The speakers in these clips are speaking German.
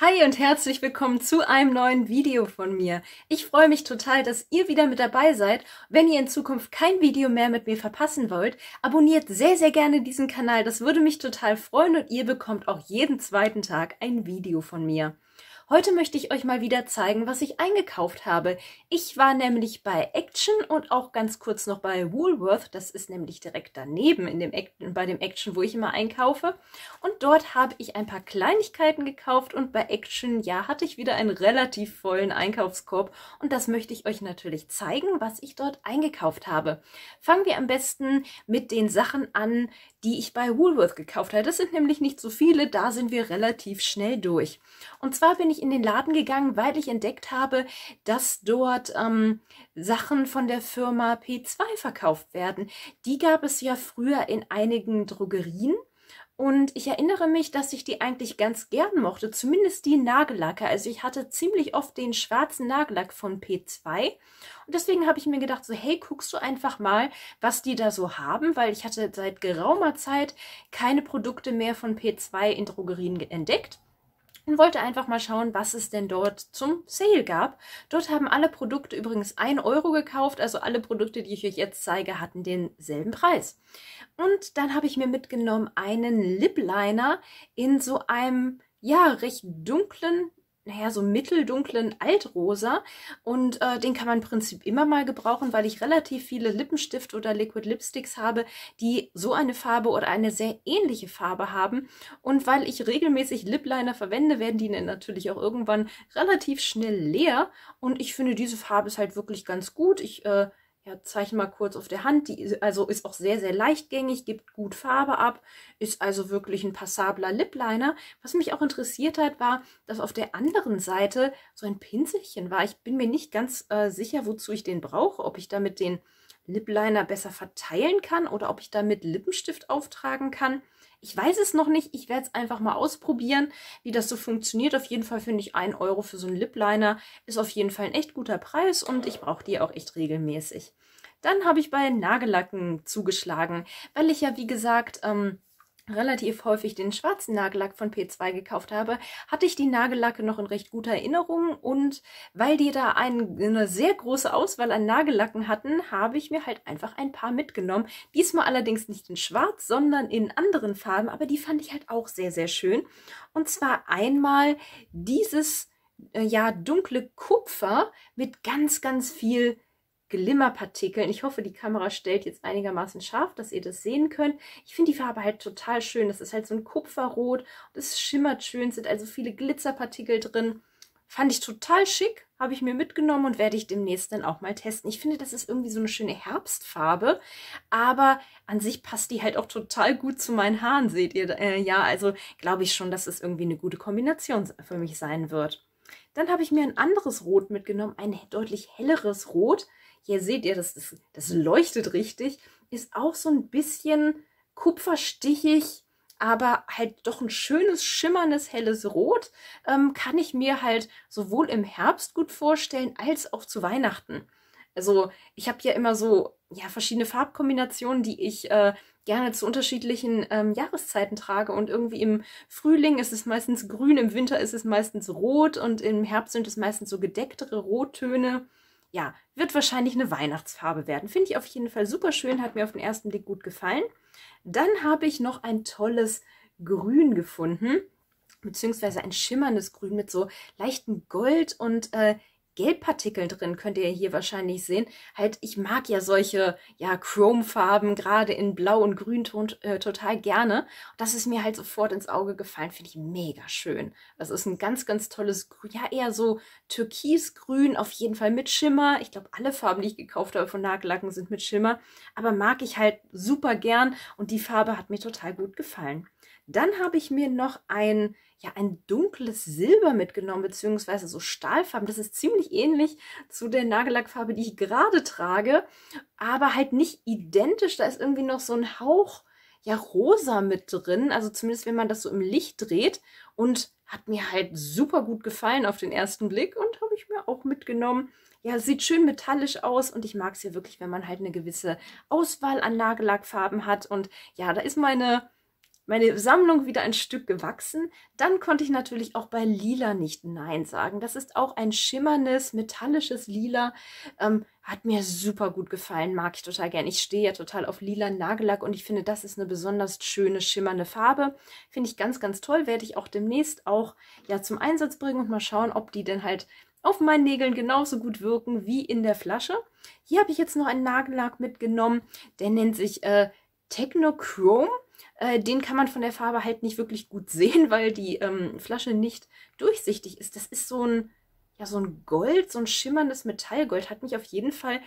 Hi und herzlich willkommen zu einem neuen Video von mir. Ich freue mich total, dass ihr wieder mit dabei seid. Wenn ihr in Zukunft kein Video mehr mit mir verpassen wollt, abonniert sehr, sehr gerne diesen Kanal. Das würde mich total freuen und ihr bekommt auch jeden zweiten Tag ein Video von mir. Heute möchte ich euch mal wieder zeigen, was ich eingekauft habe. Ich war nämlich bei Action und auch ganz kurz noch bei Woolworth. Das ist nämlich direkt daneben in dem Action, bei dem Action, wo ich immer einkaufe. Und dort habe ich ein paar Kleinigkeiten gekauft und bei Action, ja, hatte ich wieder einen relativ vollen Einkaufskorb. Und das möchte ich euch natürlich zeigen, was ich dort eingekauft habe. Fangen wir am besten mit den Sachen an, die ich bei Woolworth gekauft habe. Das sind nämlich nicht so viele, da sind wir relativ schnell durch. Und zwar bin ich in den Laden gegangen, weil ich entdeckt habe, dass dort ähm, Sachen von der Firma P2 verkauft werden. Die gab es ja früher in einigen Drogerien. Und ich erinnere mich, dass ich die eigentlich ganz gern mochte, zumindest die Nagellacke. Also ich hatte ziemlich oft den schwarzen Nagellack von P2 und deswegen habe ich mir gedacht, so hey, guckst du einfach mal, was die da so haben, weil ich hatte seit geraumer Zeit keine Produkte mehr von P2 in Drogerien entdeckt und wollte einfach mal schauen, was es denn dort zum Sale gab. Dort haben alle Produkte übrigens 1 Euro gekauft, also alle Produkte, die ich euch jetzt zeige, hatten denselben Preis. Und dann habe ich mir mitgenommen einen Lip Liner in so einem ja, recht dunklen naja, so mitteldunklen Altrosa. Und äh, den kann man im Prinzip immer mal gebrauchen, weil ich relativ viele Lippenstift oder Liquid Lipsticks habe, die so eine Farbe oder eine sehr ähnliche Farbe haben. Und weil ich regelmäßig Lip Liner verwende, werden die natürlich auch irgendwann relativ schnell leer. Und ich finde, diese Farbe ist halt wirklich ganz gut. Ich äh, ja, zeichne mal kurz auf der Hand. Die also ist auch sehr, sehr leichtgängig, gibt gut Farbe ab, ist also wirklich ein passabler Lip Liner. Was mich auch interessiert hat, war, dass auf der anderen Seite so ein Pinselchen war. Ich bin mir nicht ganz äh, sicher, wozu ich den brauche, ob ich damit den Lip Liner besser verteilen kann oder ob ich damit Lippenstift auftragen kann. Ich weiß es noch nicht. Ich werde es einfach mal ausprobieren, wie das so funktioniert. Auf jeden Fall finde ich 1 Euro für so einen Lip Liner ist auf jeden Fall ein echt guter Preis und ich brauche die auch echt regelmäßig. Dann habe ich bei Nagellacken zugeschlagen, weil ich ja, wie gesagt, ähm, relativ häufig den schwarzen Nagellack von P2 gekauft habe, hatte ich die Nagellacke noch in recht guter Erinnerung und weil die da ein, eine sehr große Auswahl an Nagellacken hatten, habe ich mir halt einfach ein paar mitgenommen. Diesmal allerdings nicht in schwarz, sondern in anderen Farben, aber die fand ich halt auch sehr, sehr schön. Und zwar einmal dieses, äh, ja, dunkle Kupfer mit ganz, ganz viel Glimmerpartikeln. Ich hoffe, die Kamera stellt jetzt einigermaßen scharf, dass ihr das sehen könnt. Ich finde die Farbe halt total schön. Das ist halt so ein Kupferrot. Das schimmert schön, sind also viele Glitzerpartikel drin. Fand ich total schick, habe ich mir mitgenommen und werde ich demnächst dann auch mal testen. Ich finde, das ist irgendwie so eine schöne Herbstfarbe, aber an sich passt die halt auch total gut zu meinen Haaren, seht ihr. Äh, ja, also glaube ich schon, dass es irgendwie eine gute Kombination für mich sein wird. Dann habe ich mir ein anderes Rot mitgenommen, ein deutlich helleres Rot. Hier seht ihr, das, das, das leuchtet richtig. Ist auch so ein bisschen kupferstichig, aber halt doch ein schönes, schimmerndes, helles Rot. Ähm, kann ich mir halt sowohl im Herbst gut vorstellen, als auch zu Weihnachten. Also ich habe ja immer so ja, verschiedene Farbkombinationen, die ich äh, gerne zu unterschiedlichen ähm, Jahreszeiten trage. Und irgendwie im Frühling ist es meistens grün, im Winter ist es meistens rot und im Herbst sind es meistens so gedecktere Rottöne ja, wird wahrscheinlich eine Weihnachtsfarbe werden. Finde ich auf jeden Fall super schön, hat mir auf den ersten Blick gut gefallen. Dann habe ich noch ein tolles Grün gefunden, beziehungsweise ein schimmerndes Grün mit so leichtem Gold und äh, Gelbpartikel drin, könnt ihr hier wahrscheinlich sehen. Halt, ich mag ja solche, ja, Chromefarben, gerade in Blau- und Grünton äh, total gerne. Das ist mir halt sofort ins Auge gefallen, finde ich mega schön. Das ist ein ganz, ganz tolles Grün, ja, eher so türkisgrün, auf jeden Fall mit Schimmer. Ich glaube, alle Farben, die ich gekauft habe von Nagellacken, sind mit Schimmer. Aber mag ich halt super gern und die Farbe hat mir total gut gefallen. Dann habe ich mir noch ein ja ein dunkles Silber mitgenommen, beziehungsweise so Stahlfarben. Das ist ziemlich ähnlich zu der Nagellackfarbe, die ich gerade trage, aber halt nicht identisch. Da ist irgendwie noch so ein Hauch, ja, rosa mit drin. Also zumindest, wenn man das so im Licht dreht. Und hat mir halt super gut gefallen auf den ersten Blick und habe ich mir auch mitgenommen. Ja, sieht schön metallisch aus und ich mag es ja wirklich, wenn man halt eine gewisse Auswahl an Nagellackfarben hat. Und ja, da ist meine meine Sammlung wieder ein Stück gewachsen. Dann konnte ich natürlich auch bei Lila nicht Nein sagen. Das ist auch ein schimmerndes, metallisches Lila. Ähm, hat mir super gut gefallen, mag ich total gern. Ich stehe ja total auf lila Nagellack und ich finde, das ist eine besonders schöne, schimmernde Farbe. Finde ich ganz, ganz toll. Werde ich auch demnächst auch ja zum Einsatz bringen und mal schauen, ob die denn halt auf meinen Nägeln genauso gut wirken wie in der Flasche. Hier habe ich jetzt noch einen Nagellack mitgenommen. Der nennt sich äh, Technochrome. Äh, den kann man von der Farbe halt nicht wirklich gut sehen, weil die ähm, Flasche nicht durchsichtig ist. Das ist so ein, ja, so ein Gold, so ein schimmerndes Metallgold. Hat mich auf jeden Fall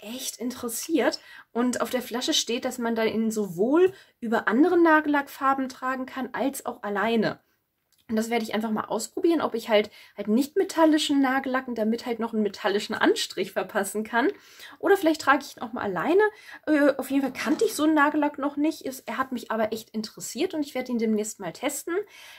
echt interessiert. Und auf der Flasche steht, dass man da ihn sowohl über andere Nagellackfarben tragen kann, als auch alleine. Und das werde ich einfach mal ausprobieren, ob ich halt halt nicht metallischen Nagellacken damit halt noch einen metallischen Anstrich verpassen kann. Oder vielleicht trage ich ihn auch mal alleine. Äh, auf jeden Fall kannte ich so einen Nagellack noch nicht. Er hat mich aber echt interessiert und ich werde ihn demnächst mal testen.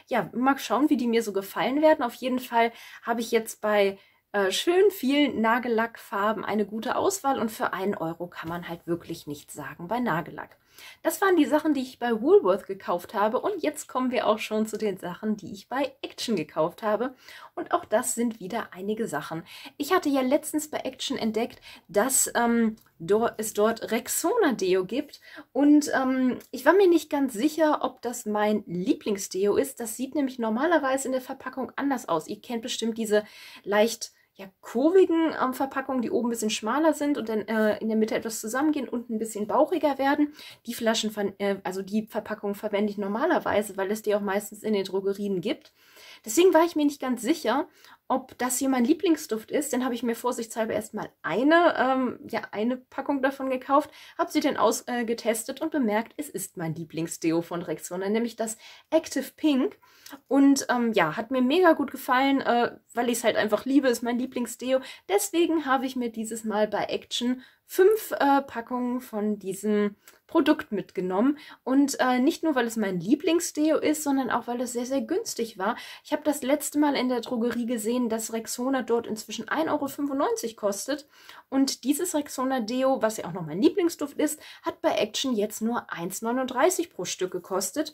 Ja, mal schauen, wie die mir so gefallen werden. Auf jeden Fall habe ich jetzt bei äh, schön vielen Nagellackfarben eine gute Auswahl und für einen Euro kann man halt wirklich nichts sagen bei Nagellack. Das waren die Sachen, die ich bei Woolworth gekauft habe. Und jetzt kommen wir auch schon zu den Sachen, die ich bei Action gekauft habe. Und auch das sind wieder einige Sachen. Ich hatte ja letztens bei Action entdeckt, dass ähm, dort, es dort Rexona Deo gibt. Und ähm, ich war mir nicht ganz sicher, ob das mein Lieblingsdeo ist. Das sieht nämlich normalerweise in der Verpackung anders aus. Ihr kennt bestimmt diese leicht ja, kurvigen ähm, Verpackungen, die oben ein bisschen schmaler sind und dann äh, in der Mitte etwas zusammengehen und ein bisschen bauchiger werden. Die Flaschen, äh, also die Verpackung verwende ich normalerweise, weil es die auch meistens in den Drogerien gibt. Deswegen war ich mir nicht ganz sicher, ob das hier mein Lieblingsduft ist. Dann habe ich mir vorsichtshalber erstmal eine, ähm, ja, eine Packung davon gekauft, habe sie dann ausgetestet äh, und bemerkt, es ist mein Lieblingsdeo von Rexona, nämlich das Active Pink. Und ähm, ja, hat mir mega gut gefallen, äh, weil ich es halt einfach liebe, ist mein Lieblingsdeo. Deswegen habe ich mir dieses Mal bei Action fünf äh, Packungen von diesem Produkt mitgenommen. Und äh, nicht nur, weil es mein Lieblingsdeo ist, sondern auch, weil es sehr, sehr günstig war. Ich habe das letzte Mal in der Drogerie gesehen, dass Rexona dort inzwischen 1,95 Euro kostet. Und dieses Rexona Deo, was ja auch noch mein Lieblingsduft ist, hat bei Action jetzt nur 1,39 Euro pro Stück gekostet.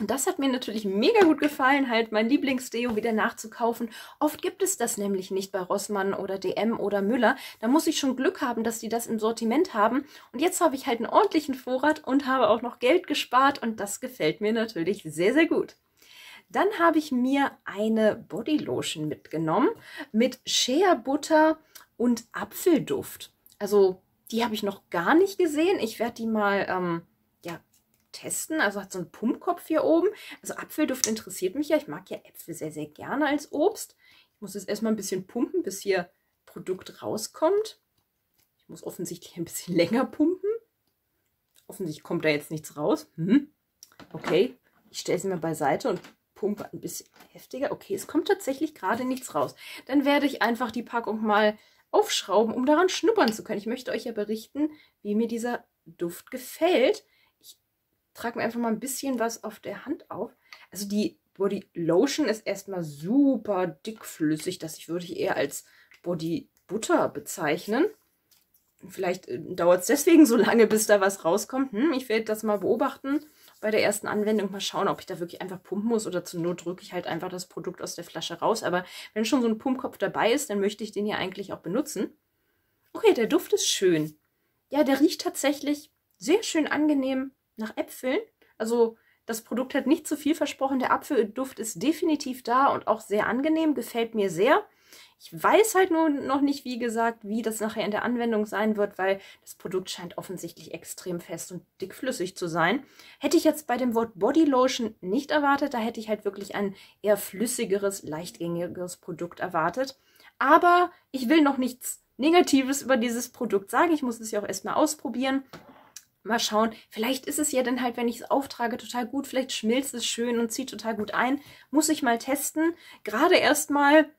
Und das hat mir natürlich mega gut gefallen, halt mein Lieblingsdeo wieder nachzukaufen. Oft gibt es das nämlich nicht bei Rossmann oder DM oder Müller. Da muss ich schon Glück haben, dass die das im Sortiment haben. Und jetzt habe ich halt einen ordentlichen Vorrat und habe auch noch Geld gespart und das gefällt mir natürlich sehr, sehr gut. Dann habe ich mir eine Bodylotion mitgenommen mit Shea Butter und Apfelduft. Also die habe ich noch gar nicht gesehen. Ich werde die mal ähm, testen. Also hat so einen Pumpkopf hier oben. Also Apfelduft interessiert mich ja. Ich mag ja Äpfel sehr, sehr gerne als Obst. Ich muss jetzt erstmal ein bisschen pumpen, bis hier Produkt rauskommt. Ich muss offensichtlich ein bisschen länger pumpen. Offensichtlich kommt da jetzt nichts raus. Hm. Okay, ich stelle sie mal beiseite und pumpe ein bisschen heftiger. Okay, es kommt tatsächlich gerade nichts raus. Dann werde ich einfach die Packung mal aufschrauben, um daran schnuppern zu können. Ich möchte euch ja berichten, wie mir dieser Duft gefällt trage mir einfach mal ein bisschen was auf der Hand auf. Also die Body Lotion ist erstmal super dickflüssig. Das ich würde ich eher als Body Butter bezeichnen. Vielleicht äh, dauert es deswegen so lange, bis da was rauskommt. Hm, ich werde das mal beobachten bei der ersten Anwendung. Mal schauen, ob ich da wirklich einfach pumpen muss oder zur Not drücke ich halt einfach das Produkt aus der Flasche raus. Aber wenn schon so ein Pumpkopf dabei ist, dann möchte ich den hier eigentlich auch benutzen. Okay, der Duft ist schön. Ja, der riecht tatsächlich sehr schön angenehm nach Äpfeln. Also das Produkt hat nicht zu viel versprochen. Der Apfelduft ist definitiv da und auch sehr angenehm, gefällt mir sehr. Ich weiß halt nur noch nicht, wie gesagt, wie das nachher in der Anwendung sein wird, weil das Produkt scheint offensichtlich extrem fest und dickflüssig zu sein. Hätte ich jetzt bei dem Wort Body Lotion nicht erwartet, da hätte ich halt wirklich ein eher flüssigeres, leichtgängigeres Produkt erwartet. Aber ich will noch nichts Negatives über dieses Produkt sagen. Ich muss es ja auch erstmal ausprobieren mal schauen. Vielleicht ist es ja dann halt, wenn ich es auftrage, total gut. Vielleicht schmilzt es schön und zieht total gut ein. Muss ich mal testen. Gerade erstmal,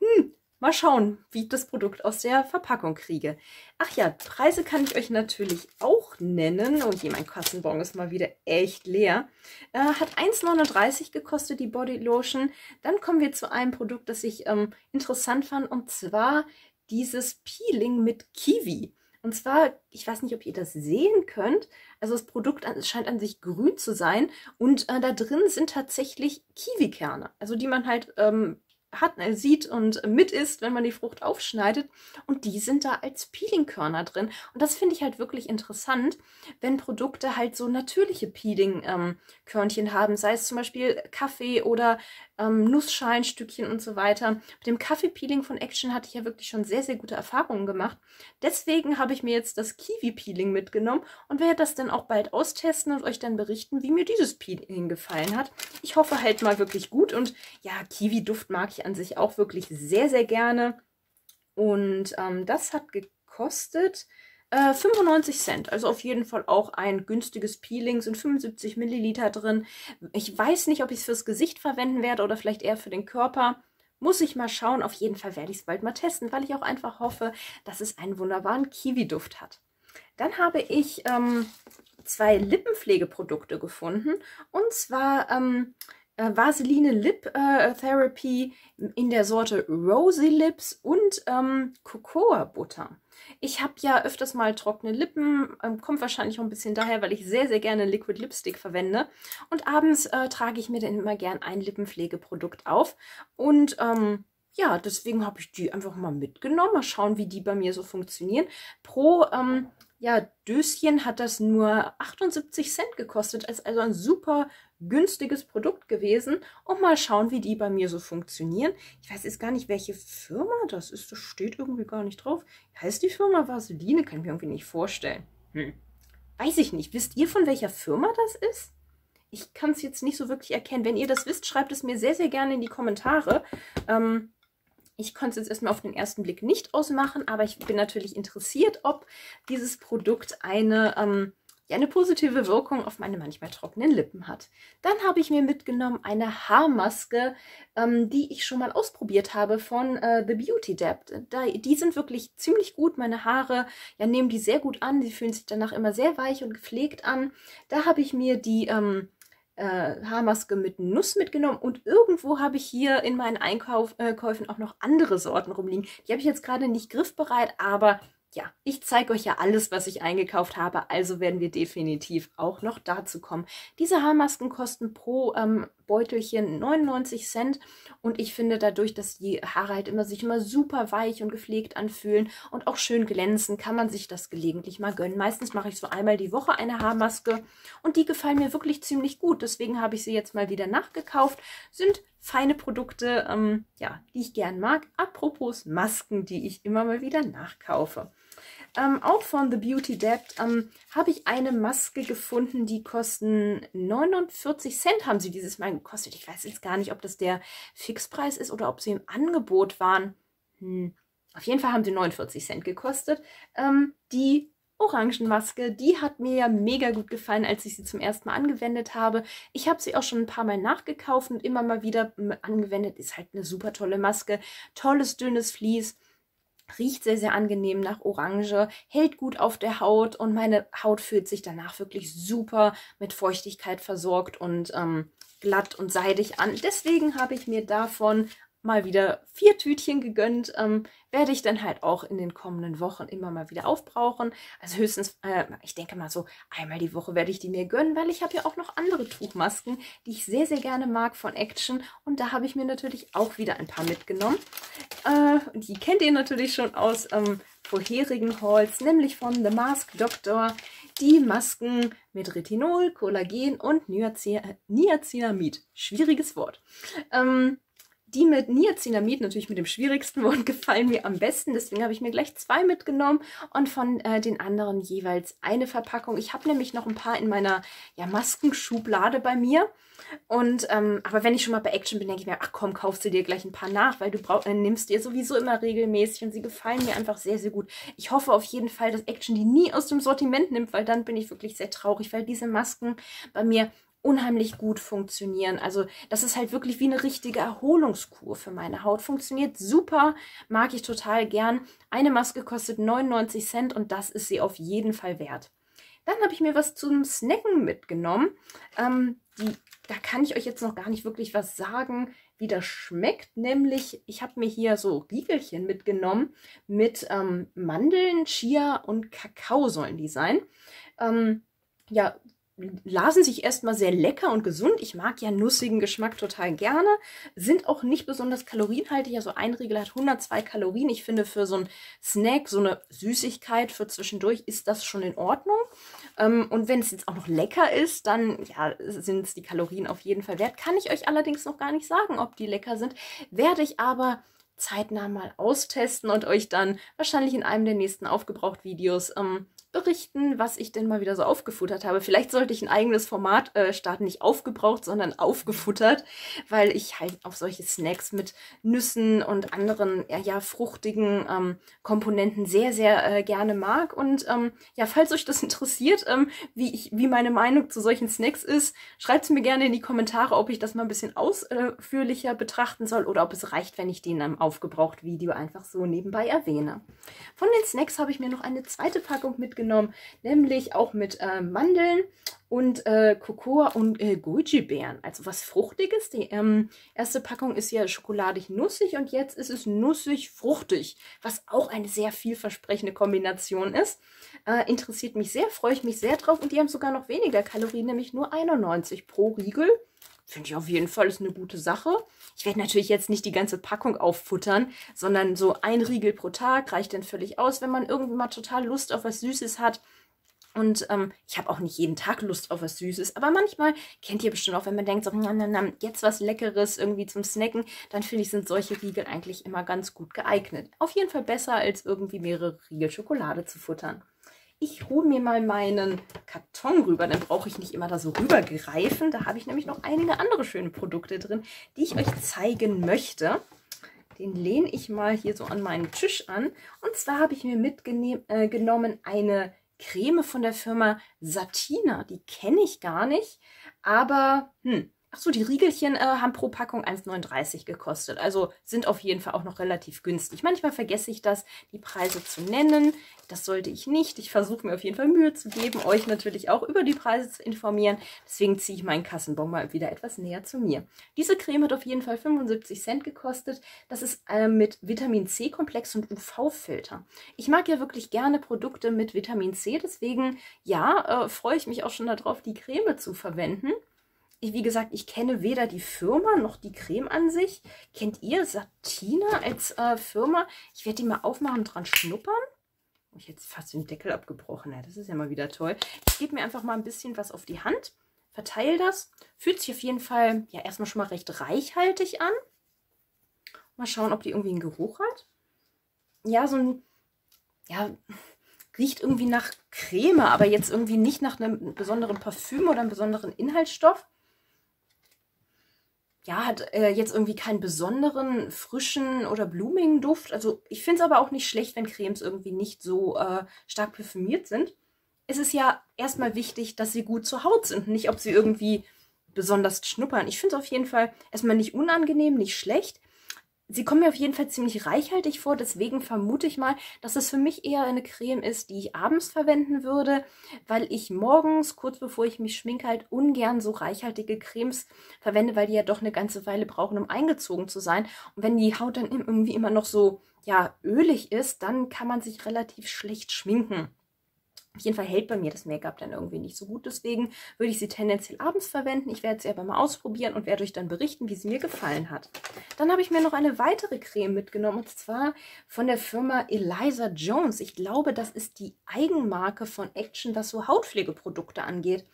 hm, mal schauen, wie ich das Produkt aus der Verpackung kriege. Ach ja, Preise kann ich euch natürlich auch nennen. Oh je, mein Kassenbon ist mal wieder echt leer. Äh, hat 1,39 gekostet, die Body Lotion. Dann kommen wir zu einem Produkt, das ich ähm, interessant fand. Und zwar dieses Peeling mit Kiwi. Und zwar, ich weiß nicht, ob ihr das sehen könnt. Also das Produkt scheint an sich grün zu sein. Und äh, da drin sind tatsächlich Kiwikerne. Also die man halt ähm, hat, äh, sieht und mit isst, wenn man die Frucht aufschneidet. Und die sind da als Peelingkörner drin. Und das finde ich halt wirklich interessant, wenn Produkte halt so natürliche Peeling-Körnchen ähm, haben, sei es zum Beispiel Kaffee oder ähm, Nussscheinstückchen und so weiter. Mit dem Kaffee-Peeling von Action hatte ich ja wirklich schon sehr, sehr gute Erfahrungen gemacht. Deswegen habe ich mir jetzt das Kiwi-Peeling mitgenommen und werde das dann auch bald austesten und euch dann berichten, wie mir dieses Peeling gefallen hat. Ich hoffe halt mal wirklich gut und ja, Kiwi-Duft mag ich an sich auch wirklich sehr, sehr gerne. Und ähm, das hat gekostet 95 äh, Cent, also auf jeden Fall auch ein günstiges Peeling, sind 75 Milliliter drin. Ich weiß nicht, ob ich es fürs Gesicht verwenden werde oder vielleicht eher für den Körper. Muss ich mal schauen. Auf jeden Fall werde ich es bald mal testen, weil ich auch einfach hoffe, dass es einen wunderbaren Kiwi-Duft hat. Dann habe ich ähm, zwei Lippenpflegeprodukte gefunden. Und zwar ähm, äh, Vaseline Lip äh, Therapy in der Sorte Rosy Lips und ähm, Cocoa Butter. Ich habe ja öfters mal trockene Lippen, ähm, kommt wahrscheinlich auch ein bisschen daher, weil ich sehr, sehr gerne Liquid Lipstick verwende. Und abends äh, trage ich mir dann immer gern ein Lippenpflegeprodukt auf. Und ähm, ja, deswegen habe ich die einfach mal mitgenommen. Mal schauen, wie die bei mir so funktionieren. Pro ähm, ja, Döschen hat das nur 78 Cent gekostet. Ist also ein super günstiges Produkt gewesen. Und mal schauen, wie die bei mir so funktionieren. Ich weiß jetzt gar nicht, welche Firma das ist. Das steht irgendwie gar nicht drauf. Heißt die Firma Vaseline? Kann ich mir irgendwie nicht vorstellen. Hm. Weiß ich nicht. Wisst ihr, von welcher Firma das ist? Ich kann es jetzt nicht so wirklich erkennen. Wenn ihr das wisst, schreibt es mir sehr, sehr gerne in die Kommentare. Ähm, ich konnte es jetzt erstmal auf den ersten Blick nicht ausmachen, aber ich bin natürlich interessiert, ob dieses Produkt eine, ähm, ja, eine positive Wirkung auf meine manchmal trockenen Lippen hat. Dann habe ich mir mitgenommen eine Haarmaske, ähm, die ich schon mal ausprobiert habe von äh, The Beauty Depth. Da, die sind wirklich ziemlich gut. Meine Haare ja, nehmen die sehr gut an. Die fühlen sich danach immer sehr weich und gepflegt an. Da habe ich mir die... Ähm, äh, Haarmaske mit Nuss mitgenommen und irgendwo habe ich hier in meinen Einkäufen äh, auch noch andere Sorten rumliegen. Die habe ich jetzt gerade nicht griffbereit, aber ja, ich zeige euch ja alles, was ich eingekauft habe, also werden wir definitiv auch noch dazu kommen. Diese Haarmasken kosten pro ähm, Beutelchen 99 Cent und ich finde dadurch, dass die Haare halt immer sich immer super weich und gepflegt anfühlen und auch schön glänzen, kann man sich das gelegentlich mal gönnen. Meistens mache ich so einmal die Woche eine Haarmaske und die gefallen mir wirklich ziemlich gut, deswegen habe ich sie jetzt mal wieder nachgekauft. Sind feine Produkte, ähm, ja, die ich gern mag. Apropos Masken, die ich immer mal wieder nachkaufe. Ähm, auch von The Beauty Depth ähm, habe ich eine Maske gefunden, die kosten 49 Cent haben sie dieses Mal gekostet. Ich weiß jetzt gar nicht, ob das der Fixpreis ist oder ob sie im Angebot waren. Hm. Auf jeden Fall haben sie 49 Cent gekostet. Ähm, die Orangenmaske, die hat mir ja mega gut gefallen, als ich sie zum ersten Mal angewendet habe. Ich habe sie auch schon ein paar Mal nachgekauft und immer mal wieder angewendet. Ist halt eine super tolle Maske. Tolles, dünnes Vlies. Riecht sehr, sehr angenehm nach Orange, hält gut auf der Haut und meine Haut fühlt sich danach wirklich super mit Feuchtigkeit versorgt und ähm, glatt und seidig an. Deswegen habe ich mir davon mal wieder vier Tütchen gegönnt. Ähm, werde ich dann halt auch in den kommenden Wochen immer mal wieder aufbrauchen. Also höchstens, äh, ich denke mal so einmal die Woche werde ich die mir gönnen, weil ich habe ja auch noch andere Tuchmasken, die ich sehr, sehr gerne mag von Action. Und da habe ich mir natürlich auch wieder ein paar mitgenommen. Äh, die kennt ihr natürlich schon aus ähm, vorherigen Hauls, nämlich von The Mask Doctor. Die Masken mit Retinol, Kollagen und Niacinamid. Schwieriges Wort. Ähm, die mit Niacinamid, natürlich mit dem schwierigsten Wort, gefallen mir am besten. Deswegen habe ich mir gleich zwei mitgenommen und von äh, den anderen jeweils eine Verpackung. Ich habe nämlich noch ein paar in meiner ja, Maskenschublade bei mir. Und ähm, aber wenn ich schon mal bei Action bin, denke ich mir, ach komm, kaufst du dir gleich ein paar nach, weil du brauch, äh, nimmst dir sowieso immer regelmäßig und sie gefallen mir einfach sehr, sehr gut. Ich hoffe auf jeden Fall, dass Action die nie aus dem Sortiment nimmt, weil dann bin ich wirklich sehr traurig, weil diese Masken bei mir unheimlich gut funktionieren. Also das ist halt wirklich wie eine richtige Erholungskur für meine Haut. Funktioniert super, mag ich total gern. Eine Maske kostet 99 Cent und das ist sie auf jeden Fall wert. Dann habe ich mir was zum Snacken mitgenommen. Ähm, die, da kann ich euch jetzt noch gar nicht wirklich was sagen. wie das schmeckt. Nämlich, ich habe mir hier so Riegelchen mitgenommen mit ähm, Mandeln, Chia und Kakao sollen die sein. Ähm, ja, lasen sich erstmal sehr lecker und gesund. Ich mag ja nussigen Geschmack total gerne. Sind auch nicht besonders kalorienhaltig. Also ein Riegel hat 102 Kalorien. Ich finde für so einen Snack, so eine Süßigkeit für zwischendurch ist das schon in Ordnung. Ähm, und wenn es jetzt auch noch lecker ist, dann ja, sind es die Kalorien auf jeden Fall wert. Kann ich euch allerdings noch gar nicht sagen, ob die lecker sind. Werde ich aber zeitnah mal austesten und euch dann wahrscheinlich in einem der nächsten Aufgebraucht-Videos ähm, berichten, was ich denn mal wieder so aufgefuttert habe. Vielleicht sollte ich ein eigenes Format äh, starten, nicht aufgebraucht, sondern aufgefuttert, weil ich halt auf solche Snacks mit Nüssen und anderen ja, ja fruchtigen ähm, Komponenten sehr, sehr äh, gerne mag. Und ähm, ja, falls euch das interessiert, ähm, wie, ich, wie meine Meinung zu solchen Snacks ist, schreibt es mir gerne in die Kommentare, ob ich das mal ein bisschen ausführlicher betrachten soll oder ob es reicht, wenn ich den am Aufgebraucht-Video einfach so nebenbei erwähne. Von den Snacks habe ich mir noch eine zweite Packung mitgenommen genommen, nämlich auch mit äh, Mandeln und äh, Cocoa und äh, Goji-Beeren. Also was Fruchtiges. Die ähm, erste Packung ist ja schokoladig-nussig und jetzt ist es nussig-fruchtig, was auch eine sehr vielversprechende Kombination ist. Äh, interessiert mich sehr, freue ich mich sehr drauf und die haben sogar noch weniger Kalorien, nämlich nur 91 pro Riegel. Finde ich auf jeden Fall ist eine gute Sache. Ich werde natürlich jetzt nicht die ganze Packung auffuttern, sondern so ein Riegel pro Tag reicht dann völlig aus, wenn man irgendwann mal total Lust auf was Süßes hat. Und ähm, ich habe auch nicht jeden Tag Lust auf was Süßes, aber manchmal kennt ihr bestimmt auch, wenn man denkt, so, na, na, na, jetzt was Leckeres irgendwie zum Snacken, dann finde ich, sind solche Riegel eigentlich immer ganz gut geeignet. Auf jeden Fall besser, als irgendwie mehrere Riegel Schokolade zu futtern ich hole mir mal meinen Karton rüber. Dann brauche ich nicht immer da so rübergreifen. Da habe ich nämlich noch einige andere schöne Produkte drin, die ich euch zeigen möchte. Den lehne ich mal hier so an meinen Tisch an. Und zwar habe ich mir mitgenommen äh, eine Creme von der Firma Satina. Die kenne ich gar nicht, aber hm, Achso, die Riegelchen äh, haben pro Packung 1,39 gekostet. Also sind auf jeden Fall auch noch relativ günstig. Manchmal vergesse ich das, die Preise zu nennen. Das sollte ich nicht. Ich versuche mir auf jeden Fall Mühe zu geben, euch natürlich auch über die Preise zu informieren. Deswegen ziehe ich meinen Kassenbon mal wieder etwas näher zu mir. Diese Creme hat auf jeden Fall 75 Cent gekostet. Das ist äh, mit Vitamin C-Komplex und UV-Filter. Ich mag ja wirklich gerne Produkte mit Vitamin C. Deswegen, ja, äh, freue ich mich auch schon darauf, die Creme zu verwenden wie gesagt, ich kenne weder die Firma noch die Creme an sich. Kennt ihr Satina als äh, Firma? Ich werde die mal aufmachen und dran schnuppern. Ich hätte fast den Deckel abgebrochen. Ja, das ist ja mal wieder toll. Ich gebe mir einfach mal ein bisschen was auf die Hand. Verteile das. Fühlt sich auf jeden Fall ja erstmal schon mal recht reichhaltig an. Mal schauen, ob die irgendwie einen Geruch hat. Ja, so ein, ja, riecht irgendwie nach Creme, aber jetzt irgendwie nicht nach einem besonderen Parfüm oder einem besonderen Inhaltsstoff ja, hat äh, jetzt irgendwie keinen besonderen frischen oder blumigen Duft. Also ich finde es aber auch nicht schlecht, wenn Cremes irgendwie nicht so äh, stark parfümiert sind. Es ist ja erstmal wichtig, dass sie gut zur Haut sind, nicht ob sie irgendwie besonders schnuppern. Ich finde es auf jeden Fall erstmal nicht unangenehm, nicht schlecht. Sie kommen mir auf jeden Fall ziemlich reichhaltig vor, deswegen vermute ich mal, dass es für mich eher eine Creme ist, die ich abends verwenden würde, weil ich morgens, kurz bevor ich mich schminke, halt ungern so reichhaltige Cremes verwende, weil die ja doch eine ganze Weile brauchen, um eingezogen zu sein. Und wenn die Haut dann irgendwie immer noch so, ja, ölig ist, dann kann man sich relativ schlecht schminken. Auf jeden Fall hält bei mir das Make-up dann irgendwie nicht so gut. Deswegen würde ich sie tendenziell abends verwenden. Ich werde sie aber mal ausprobieren und werde euch dann berichten, wie sie mir gefallen hat. Dann habe ich mir noch eine weitere Creme mitgenommen und zwar von der Firma Eliza Jones. Ich glaube, das ist die Eigenmarke von Action, was so Hautpflegeprodukte angeht.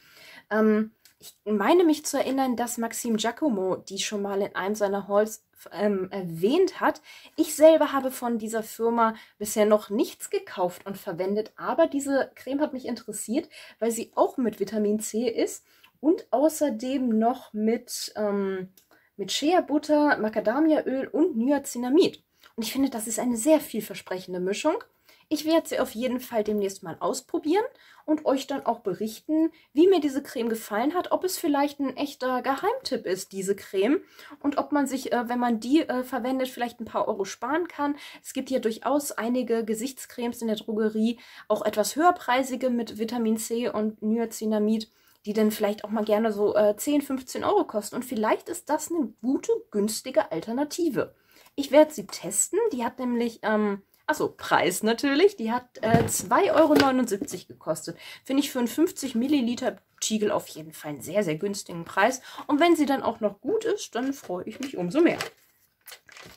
Ähm, ich meine mich zu erinnern, dass Maxim Giacomo die schon mal in einem seiner Halls ähm, erwähnt hat. Ich selber habe von dieser Firma bisher noch nichts gekauft und verwendet, aber diese Creme hat mich interessiert, weil sie auch mit Vitamin C ist und außerdem noch mit, ähm, mit Shea-Butter, Macadamiaöl und Niacinamid. Und ich finde, das ist eine sehr vielversprechende Mischung. Ich werde sie auf jeden Fall demnächst mal ausprobieren und euch dann auch berichten, wie mir diese Creme gefallen hat, ob es vielleicht ein echter Geheimtipp ist, diese Creme und ob man sich, äh, wenn man die äh, verwendet, vielleicht ein paar Euro sparen kann. Es gibt hier durchaus einige Gesichtscremes in der Drogerie, auch etwas höherpreisige mit Vitamin C und Niacinamid die dann vielleicht auch mal gerne so äh, 10, 15 Euro kosten. Und vielleicht ist das eine gute, günstige Alternative. Ich werde sie testen. Die hat nämlich, ähm, achso, Preis natürlich. Die hat äh, 2,79 Euro gekostet. Finde ich für einen 50 Milliliter Tiegel auf jeden Fall einen sehr, sehr günstigen Preis. Und wenn sie dann auch noch gut ist, dann freue ich mich umso mehr.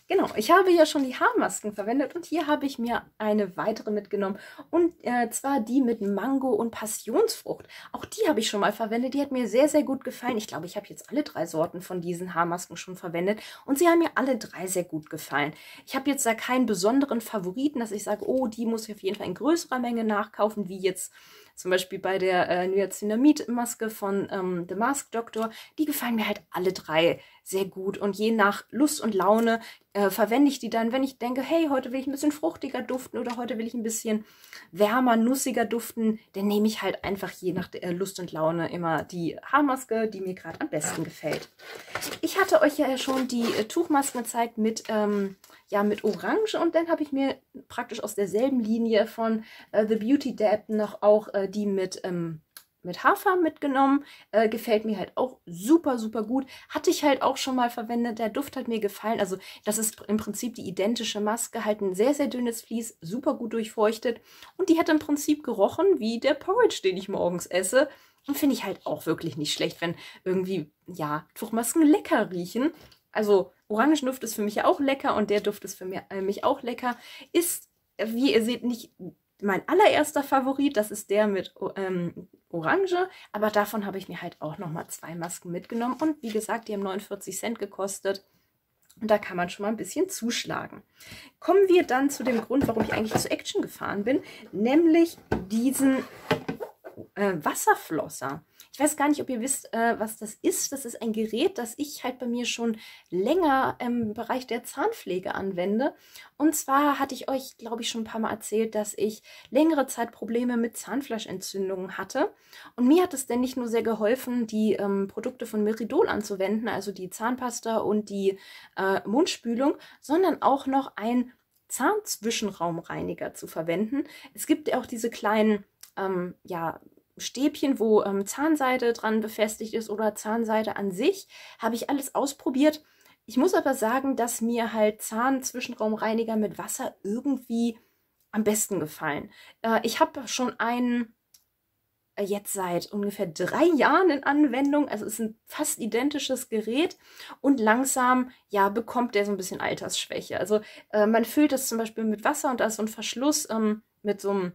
Genau, ich habe ja schon die Haarmasken verwendet und hier habe ich mir eine weitere mitgenommen und äh, zwar die mit Mango und Passionsfrucht. Auch die habe ich schon mal verwendet, die hat mir sehr, sehr gut gefallen. Ich glaube, ich habe jetzt alle drei Sorten von diesen Haarmasken schon verwendet und sie haben mir alle drei sehr gut gefallen. Ich habe jetzt da keinen besonderen Favoriten, dass ich sage, oh, die muss ich auf jeden Fall in größerer Menge nachkaufen, wie jetzt zum Beispiel bei der äh, Niacinamid-Maske von ähm, The Mask Doctor. Die gefallen mir halt alle drei sehr gut. Und je nach Lust und Laune äh, verwende ich die dann, wenn ich denke, hey, heute will ich ein bisschen fruchtiger duften oder heute will ich ein bisschen wärmer, nussiger duften, dann nehme ich halt einfach je nach der Lust und Laune immer die Haarmaske, die mir gerade am besten gefällt. Ich hatte euch ja schon die äh, Tuchmasken gezeigt mit, ähm, ja, mit Orange und dann habe ich mir praktisch aus derselben Linie von äh, The Beauty Dab noch auch äh, die mit ähm, mit Hafer mitgenommen. Äh, gefällt mir halt auch super, super gut. Hatte ich halt auch schon mal verwendet. Der Duft hat mir gefallen. Also das ist im Prinzip die identische Maske. Halt ein sehr, sehr dünnes Vlies, super gut durchfeuchtet. Und die hat im Prinzip gerochen wie der Porridge, den ich morgens esse. Und finde ich halt auch wirklich nicht schlecht, wenn irgendwie, ja, Tuchmasken lecker riechen. Also Orangenduft ist für mich ja auch lecker und der Duft ist für äh, mich auch lecker. Ist, wie ihr seht, nicht mein allererster Favorit, das ist der mit ähm, Orange, aber davon habe ich mir halt auch nochmal zwei Masken mitgenommen und wie gesagt, die haben 49 Cent gekostet. Und da kann man schon mal ein bisschen zuschlagen. Kommen wir dann zu dem Grund, warum ich eigentlich zu Action gefahren bin, nämlich diesen äh, Wasserflosser. Ich weiß gar nicht, ob ihr wisst, äh, was das ist. Das ist ein Gerät, das ich halt bei mir schon länger im Bereich der Zahnpflege anwende. Und zwar hatte ich euch, glaube ich, schon ein paar Mal erzählt, dass ich längere Zeit Probleme mit Zahnfleischentzündungen hatte. Und mir hat es denn nicht nur sehr geholfen, die ähm, Produkte von Meridol anzuwenden, also die Zahnpasta und die äh, Mundspülung, sondern auch noch ein Zahnzwischenraumreiniger zu verwenden. Es gibt ja auch diese kleinen ähm, ja, Stäbchen, wo ähm, Zahnseide dran befestigt ist oder Zahnseide an sich. Habe ich alles ausprobiert. Ich muss aber sagen, dass mir halt Zahnzwischenraumreiniger mit Wasser irgendwie am besten gefallen. Äh, ich habe schon einen äh, jetzt seit ungefähr drei Jahren in Anwendung. Also es ist ein fast identisches Gerät und langsam, ja, bekommt der so ein bisschen Altersschwäche. Also äh, man füllt das zum Beispiel mit Wasser und da ist so ein Verschluss ähm, mit so einem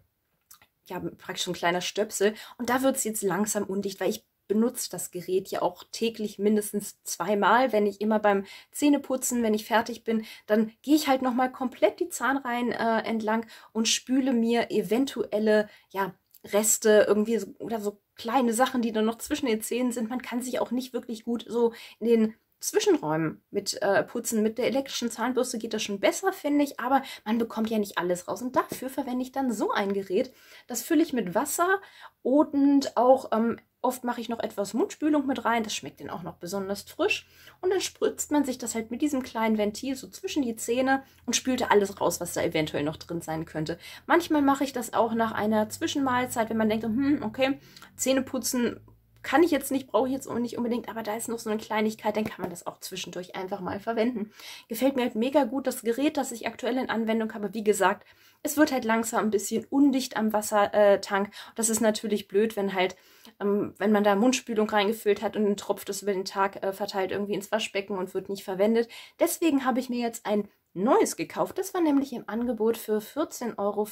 ja, praktisch ein kleiner Stöpsel. Und da wird es jetzt langsam undicht, weil ich benutze das Gerät ja auch täglich mindestens zweimal. Wenn ich immer beim Zähneputzen, wenn ich fertig bin, dann gehe ich halt nochmal komplett die Zahnreihen äh, entlang und spüle mir eventuelle, ja, Reste irgendwie so, oder so kleine Sachen, die dann noch zwischen den Zähnen sind. Man kann sich auch nicht wirklich gut so in den Zwischenräumen mit äh, Putzen. Mit der elektrischen Zahnbürste geht das schon besser, finde ich, aber man bekommt ja nicht alles raus. Und dafür verwende ich dann so ein Gerät. Das fülle ich mit Wasser und auch ähm, oft mache ich noch etwas Mundspülung mit rein. Das schmeckt dann auch noch besonders frisch. Und dann spritzt man sich das halt mit diesem kleinen Ventil so zwischen die Zähne und spült alles raus, was da eventuell noch drin sein könnte. Manchmal mache ich das auch nach einer Zwischenmahlzeit, wenn man denkt, hm, okay, Zähne putzen kann ich jetzt nicht, brauche ich jetzt nicht unbedingt, aber da ist noch so eine Kleinigkeit, dann kann man das auch zwischendurch einfach mal verwenden. Gefällt mir halt mega gut das Gerät, das ich aktuell in Anwendung habe. Wie gesagt, es wird halt langsam ein bisschen undicht am Wassertank. das ist natürlich blöd, wenn halt, ähm, wenn man da Mundspülung reingefüllt hat und dann tropft es über den Tag äh, verteilt irgendwie ins Waschbecken und wird nicht verwendet. Deswegen habe ich mir jetzt ein neues gekauft. Das war nämlich im Angebot für 14,95 Euro.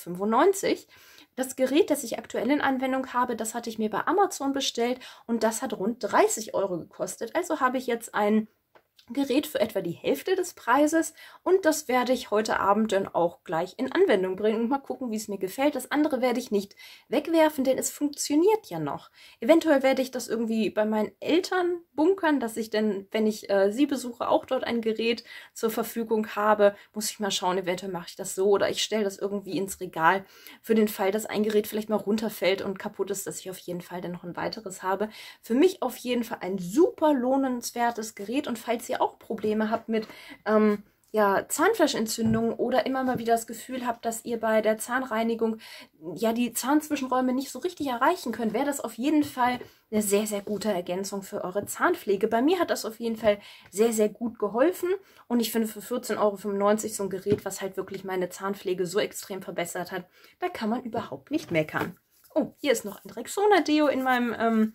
Das Gerät, das ich aktuell in Anwendung habe, das hatte ich mir bei Amazon bestellt und das hat rund 30 Euro gekostet. Also habe ich jetzt ein Gerät für etwa die Hälfte des Preises und das werde ich heute Abend dann auch gleich in Anwendung bringen und mal gucken, wie es mir gefällt. Das andere werde ich nicht wegwerfen, denn es funktioniert ja noch. Eventuell werde ich das irgendwie bei meinen Eltern bunkern, dass ich dann, wenn ich äh, sie besuche, auch dort ein Gerät zur Verfügung habe. Muss ich mal schauen, eventuell mache ich das so oder ich stelle das irgendwie ins Regal für den Fall, dass ein Gerät vielleicht mal runterfällt und kaputt ist, dass ich auf jeden Fall dann noch ein weiteres habe. Für mich auf jeden Fall ein super lohnenswertes Gerät und falls ihr auch Probleme habt mit ähm, ja, Zahnfleischentzündung oder immer mal wieder das Gefühl habt, dass ihr bei der Zahnreinigung ja die Zahnzwischenräume nicht so richtig erreichen könnt, wäre das auf jeden Fall eine sehr, sehr gute Ergänzung für eure Zahnpflege. Bei mir hat das auf jeden Fall sehr, sehr gut geholfen und ich finde für 14,95 Euro so ein Gerät, was halt wirklich meine Zahnpflege so extrem verbessert hat, da kann man überhaupt nicht meckern. Oh, hier ist noch ein Rexona Deo in meinem ähm,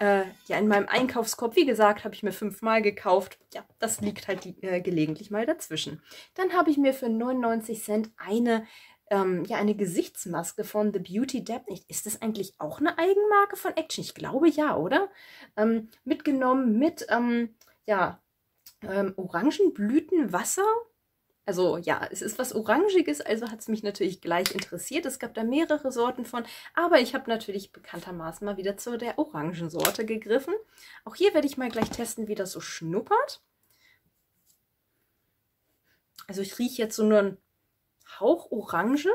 äh, ja, in meinem Einkaufskorb, wie gesagt, habe ich mir fünfmal gekauft. Ja, das liegt halt äh, gelegentlich mal dazwischen. Dann habe ich mir für 99 Cent eine, ähm, ja, eine Gesichtsmaske von The Beauty Depth. Ist das eigentlich auch eine Eigenmarke von Action? Ich glaube ja, oder? Ähm, mitgenommen mit, ähm, ja, ähm, Orangenblütenwasser also ja, es ist was Orangiges, also hat es mich natürlich gleich interessiert. Es gab da mehrere Sorten von, aber ich habe natürlich bekanntermaßen mal wieder zu der Orangensorte gegriffen. Auch hier werde ich mal gleich testen, wie das so schnuppert. Also ich rieche jetzt so nur einen Hauch Orange,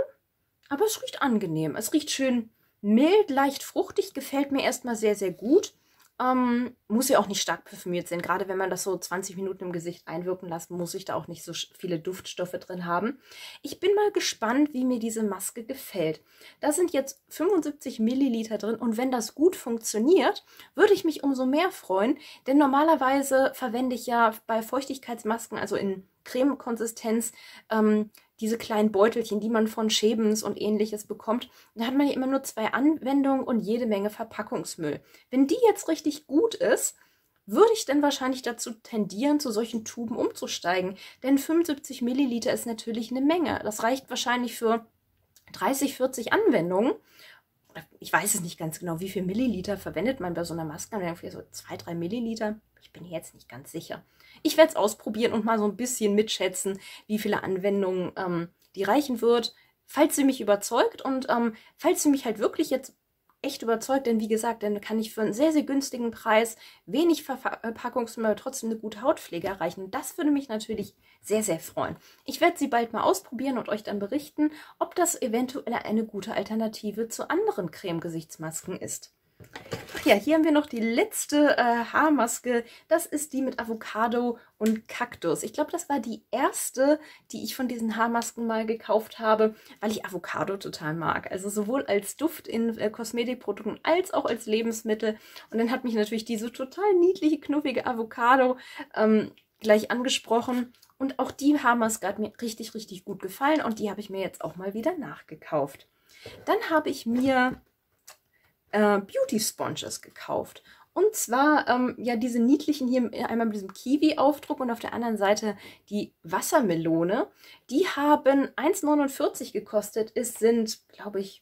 aber es riecht angenehm. Es riecht schön mild, leicht fruchtig, gefällt mir erstmal sehr, sehr gut. Ähm, muss ja auch nicht stark parfümiert sein. Gerade wenn man das so 20 Minuten im Gesicht einwirken lässt, muss ich da auch nicht so viele Duftstoffe drin haben. Ich bin mal gespannt, wie mir diese Maske gefällt. Da sind jetzt 75 Milliliter drin und wenn das gut funktioniert, würde ich mich umso mehr freuen, denn normalerweise verwende ich ja bei Feuchtigkeitsmasken, also in Cremekonsistenz, ähm, diese kleinen Beutelchen, die man von Schäbens und ähnliches bekommt. Da hat man ja immer nur zwei Anwendungen und jede Menge Verpackungsmüll. Wenn die jetzt richtig gut ist, würde ich dann wahrscheinlich dazu tendieren, zu solchen Tuben umzusteigen. Denn 75 Milliliter ist natürlich eine Menge. Das reicht wahrscheinlich für 30, 40 Anwendungen. Ich weiß es nicht ganz genau, wie viel Milliliter verwendet man bei so einer Maske. So 2, 3 Milliliter. Ich bin jetzt nicht ganz sicher. Ich werde es ausprobieren und mal so ein bisschen mitschätzen, wie viele Anwendungen ähm, die reichen wird. Falls sie mich überzeugt und ähm, falls sie mich halt wirklich jetzt echt überzeugt, denn wie gesagt, dann kann ich für einen sehr, sehr günstigen Preis wenig Verpackungsmüll trotzdem eine gute Hautpflege erreichen. Das würde mich natürlich sehr, sehr freuen. Ich werde sie bald mal ausprobieren und euch dann berichten, ob das eventuell eine gute Alternative zu anderen Creme-Gesichtsmasken ist. Ach ja, hier haben wir noch die letzte äh, Haarmaske. Das ist die mit Avocado und Kaktus. Ich glaube, das war die erste, die ich von diesen Haarmasken mal gekauft habe, weil ich Avocado total mag. Also sowohl als Duft in äh, Kosmetikprodukten als auch als Lebensmittel. Und dann hat mich natürlich diese total niedliche, knuffige Avocado ähm, gleich angesprochen. Und auch die Haarmaske hat mir richtig, richtig gut gefallen. Und die habe ich mir jetzt auch mal wieder nachgekauft. Dann habe ich mir äh, Beauty Sponges gekauft. Und zwar ähm, ja diese niedlichen hier einmal mit diesem Kiwi-Aufdruck und auf der anderen Seite die Wassermelone. Die haben 1,49 gekostet. Es sind, glaube ich,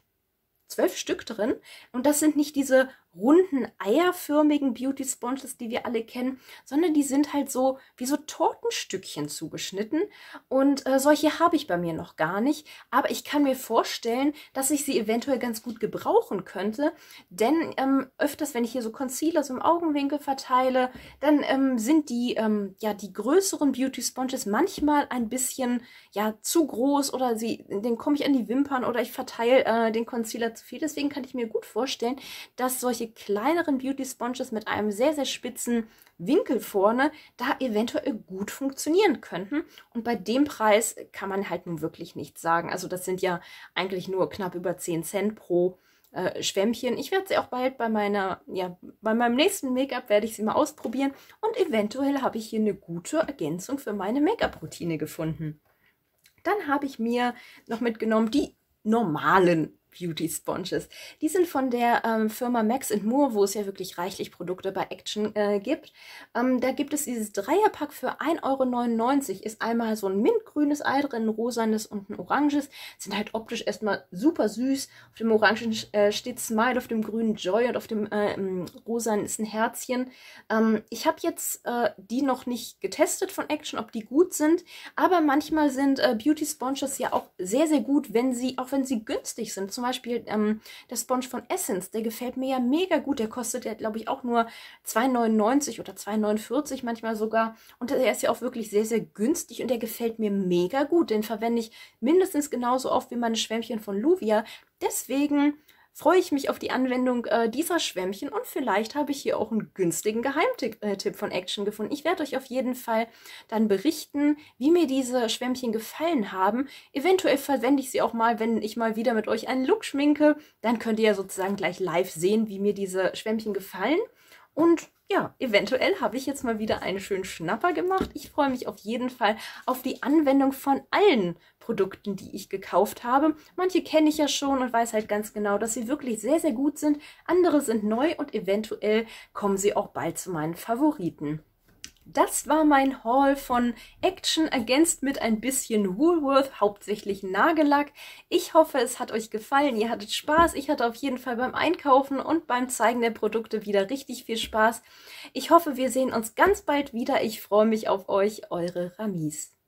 zwölf Stück drin. Und das sind nicht diese runden, eierförmigen Beauty Sponges, die wir alle kennen, sondern die sind halt so wie so Tortenstückchen zugeschnitten. Und äh, solche habe ich bei mir noch gar nicht. Aber ich kann mir vorstellen, dass ich sie eventuell ganz gut gebrauchen könnte. Denn ähm, öfters, wenn ich hier so Concealer so im Augenwinkel verteile, dann ähm, sind die, ähm, ja, die größeren Beauty Sponges manchmal ein bisschen, ja, zu groß oder sie, den komme ich an die Wimpern oder ich verteile äh, den Concealer zu viel. Deswegen kann ich mir gut vorstellen, dass solche solche kleineren Beauty Sponges mit einem sehr, sehr spitzen Winkel vorne da eventuell gut funktionieren könnten. Und bei dem Preis kann man halt nun wirklich nichts sagen. Also das sind ja eigentlich nur knapp über 10 Cent pro äh, Schwämmchen. Ich werde sie auch bald bei meiner, ja, bei meinem nächsten Make-up werde ich sie mal ausprobieren. Und eventuell habe ich hier eine gute Ergänzung für meine Make-up-Routine gefunden. Dann habe ich mir noch mitgenommen die normalen Beauty Sponges. Die sind von der ähm, Firma Max Moore, wo es ja wirklich reichlich Produkte bei Action äh, gibt. Ähm, da gibt es dieses Dreierpack für 1,99 Euro. Ist einmal so ein mintgrünes Ei drin, ein rosanes und ein oranges. Sind halt optisch erstmal super süß. Auf dem orangen äh, steht Smile, auf dem grünen Joy und auf dem äh, rosanen ist ein Herzchen. Ähm, ich habe jetzt äh, die noch nicht getestet von Action, ob die gut sind. Aber manchmal sind äh, Beauty Sponges ja auch sehr, sehr gut, wenn sie, auch wenn sie günstig sind zum Beispiel ähm, der Sponge von Essence, der gefällt mir ja mega gut. Der kostet ja, glaube ich, auch nur 2,99 oder 2,49 manchmal sogar. Und der ist ja auch wirklich sehr, sehr günstig und der gefällt mir mega gut. Den verwende ich mindestens genauso oft wie meine Schwämmchen von Luvia. Deswegen freue ich mich auf die Anwendung äh, dieser Schwämmchen und vielleicht habe ich hier auch einen günstigen Geheimtipp äh, von Action gefunden. Ich werde euch auf jeden Fall dann berichten, wie mir diese Schwämmchen gefallen haben. Eventuell verwende ich sie auch mal, wenn ich mal wieder mit euch einen Look schminke. Dann könnt ihr ja sozusagen gleich live sehen, wie mir diese Schwämmchen gefallen. Und ja, eventuell habe ich jetzt mal wieder einen schönen Schnapper gemacht. Ich freue mich auf jeden Fall auf die Anwendung von allen Produkten, die ich gekauft habe. Manche kenne ich ja schon und weiß halt ganz genau, dass sie wirklich sehr, sehr gut sind. Andere sind neu und eventuell kommen sie auch bald zu meinen Favoriten. Das war mein Haul von Action ergänzt mit ein bisschen Woolworth, hauptsächlich Nagellack. Ich hoffe, es hat euch gefallen, ihr hattet Spaß. Ich hatte auf jeden Fall beim Einkaufen und beim Zeigen der Produkte wieder richtig viel Spaß. Ich hoffe, wir sehen uns ganz bald wieder. Ich freue mich auf euch, eure Ramis.